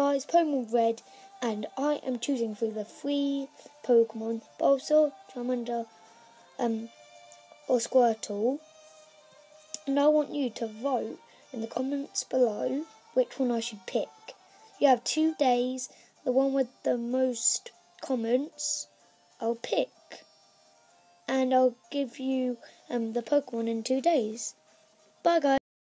guys, Pokemon Red, and I am choosing for the three Pokemon, Bulbasaur, Charmander, um, or Squirtle. And I want you to vote in the comments below which one I should pick. You have two days, the one with the most comments, I'll pick. And I'll give you um, the Pokemon in two days. Bye guys.